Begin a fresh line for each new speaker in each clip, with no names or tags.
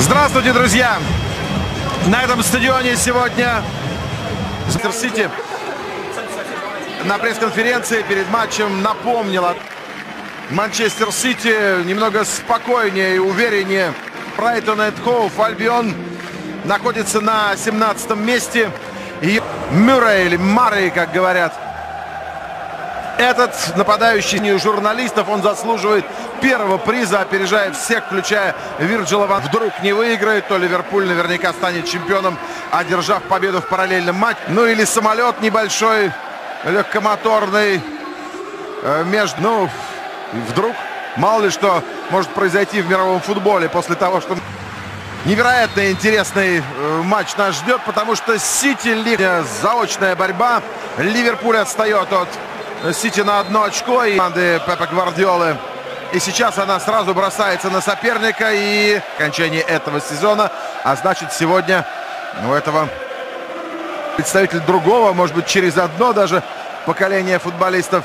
Здравствуйте, друзья! На этом стадионе сегодня Сити на пресс-конференции перед матчем напомнила Манчестер Сити немного спокойнее и увереннее. Брайтон и Хоуф Альбион находится на 17 месте. И Мюррей или Маррей, как говорят, этот нападающий журналистов, он заслуживает первого приза, опережая всех, включая Вирджила Ван. Вдруг не выиграет, то Ливерпуль наверняка станет чемпионом, одержав победу в параллельном матче. Ну или самолет небольшой, легкомоторный, э, между... Ну, вдруг, мало ли что может произойти в мировом футболе после того, что... Невероятно интересный э, матч нас ждет, потому что Сити заочная борьба. Ливерпуль отстает от Сити на одно очко и команды Пепа Гвардиолы. И сейчас она сразу бросается на соперника и окончание этого сезона. А значит, сегодня у этого представитель другого, может быть, через одно даже поколение футболистов.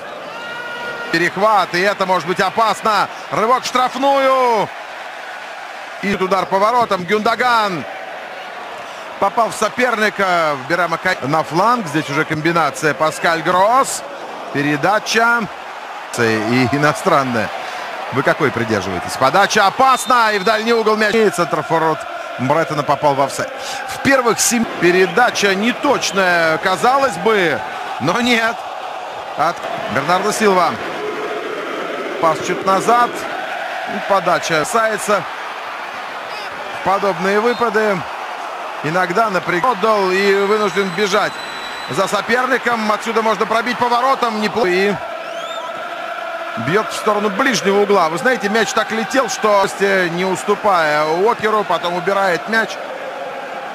Перехват, и это может быть опасно. Рывок в штрафную. И удар поворотом. Гюндаган попал в соперника. Берема на фланг. Здесь уже комбинация. Паскаль Гросс. Передача. И иностранная. Вы какой придерживаетесь? Подача опасна. И в дальний угол мяч. Центрофорот Брайтона попал в офсайд. В первых семь передача неточная, казалось бы. Но нет. От Бернардо Силва. Пас чуть назад. Подача касается. Подобные выпады. Иногда напряг отдал и вынужден бежать за соперником. Отсюда можно пробить поворотом. Неплохо. И бьет в сторону ближнего угла. Вы знаете, мяч так летел, что не уступая Уокеру, потом убирает мяч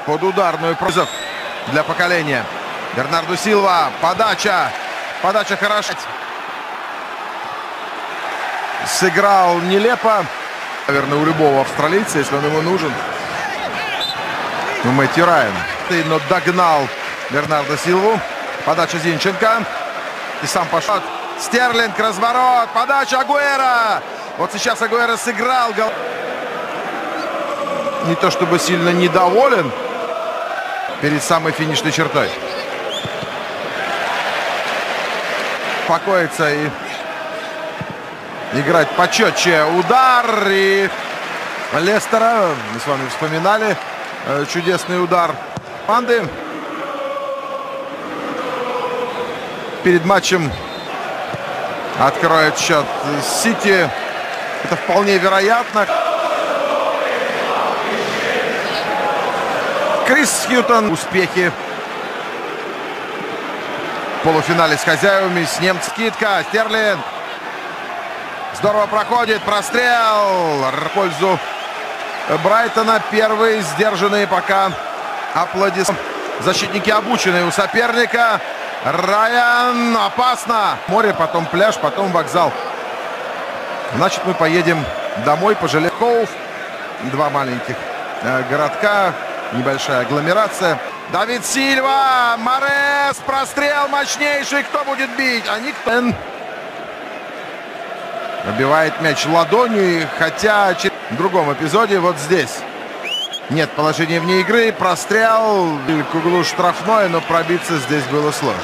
под ударную призыв для поколения. Бернарду Силва. Подача. Подача хороша. Сыграл нелепо. Наверное, у любого австралийца, если он ему нужен. Ну, Мэтью Райан. Но догнал Бернардо Силву. Подача Зинченко. И сам пошел. Стерлинг, разворот, подача Агуэра. Вот сейчас Агуэра сыграл. Гол... Не то чтобы сильно недоволен перед самой финишной чертой. Покоится и играть почетче. Удар и Лестера. Мы с вами вспоминали э, чудесный удар команды. Перед матчем откроет счет Сити. Это вполне вероятно. Крис Хьютон. Успехи в полуфинале с хозяевами. С немцем скидка. Стерлинг. Здорово проходит. Прострел. В пользу Брайтона. Первые сдержанные пока аплодисменты. Защитники обученные у соперника. Райан, опасно. Море, потом пляж, потом вокзал. Значит, мы поедем домой, пожалеем. Два маленьких э, городка, небольшая агломерация. Давид Сильва, Морес, прострел мощнейший. Кто будет бить? А никто. Набивает мяч ладонью, хотя в другом эпизоде вот здесь. Нет положения вне игры. Прострел к углу штрафной, но пробиться здесь было сложно.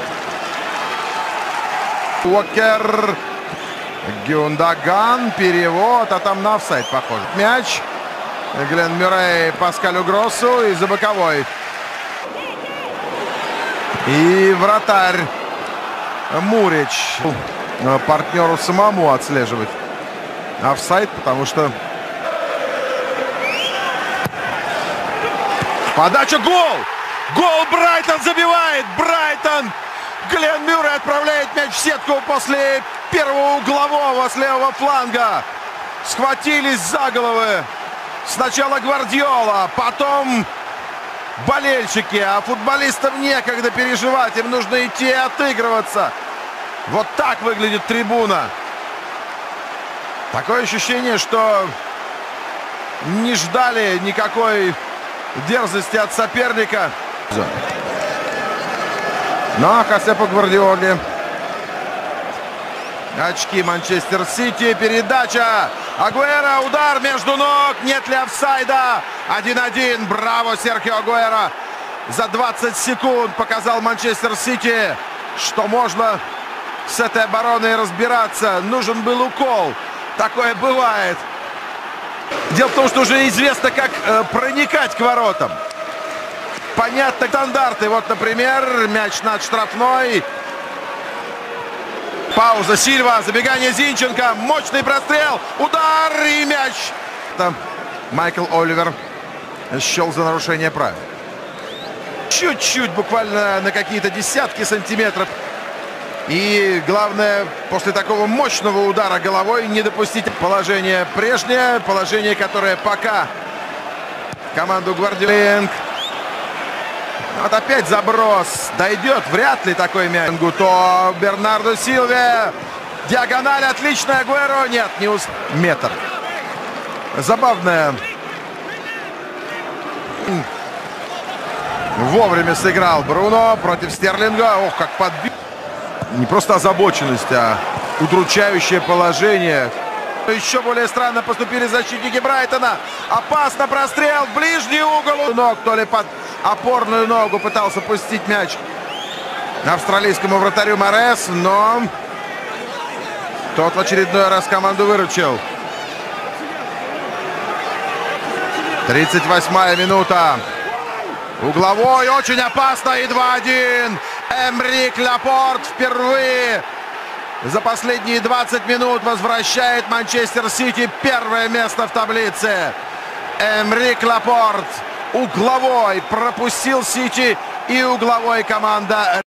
Уокер. Гюндаган. Перевод. А там на офсайд похоже. Мяч. Глен Мюррей Паскалю Гроссу. И за боковой. И вратарь Мурич. Партнеру самому отслеживать офсайд, потому что Подача, гол! Гол Брайтон забивает! Брайтон! Глен Мюррей отправляет мяч в сетку после первого углового с левого фланга. Схватились за головы. Сначала Гвардиола, потом болельщики. А футболистам некогда переживать. Им нужно идти и отыгрываться. Вот так выглядит трибуна. Такое ощущение, что не ждали никакой дерзости от соперника. На Хосепа Гвардиоли. Очки Манчестер Сити. Передача. Агуэра. Удар между ног. Нет ли офсайда? 1-1. Браво, Серхио Агуэро. За 20 секунд показал Манчестер Сити, что можно с этой обороной разбираться. Нужен был укол. Такое бывает. Дело в том, что уже известно, как э, проникать к воротам. Понятно стандарты. Вот, например, мяч над штрафной. Пауза Сильва, забегание Зинченко, мощный прострел, удар и мяч. Там Майкл Оливер счел за нарушение правил. Чуть-чуть, буквально на какие-то десятки сантиметров. И главное, после такого мощного удара головой не допустить положение прежнее, положение, которое пока команду Гвардиоленг. Вот опять заброс. Дойдет вряд ли такой мяч. То Бернардо Силве. Диагональ отличная. Гуэро. Нет, не ус... Метр. Забавная. Вовремя сыграл Бруно против Стерлинга. Ох, как подбил. Не просто озабоченность, а удручающее положение. Еще более странно поступили защитники Брайтона. Опасно прострел в ближний угол. Ног то ли под опорную ногу пытался пустить мяч австралийскому вратарю Морес, но тот в очередной раз команду выручил. 38 минута. Угловой, очень опасно и 2-1. Эмрик Лапорт впервые за последние 20 минут возвращает Манчестер Сити первое место в таблице. Эмрик Лапорт угловой пропустил Сити и угловой команда